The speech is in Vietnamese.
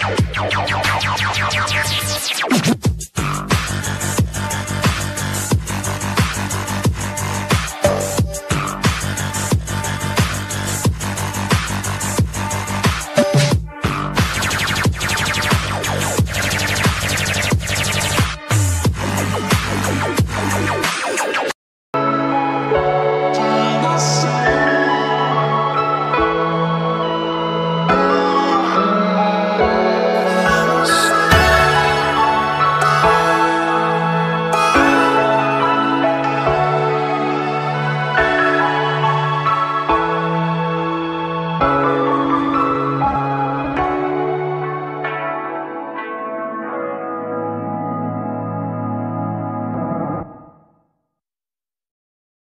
Chau, chau, chau, chau, chau.